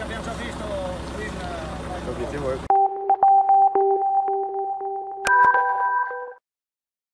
che abbiamo già visto qui in... Eh, L'obiettivo è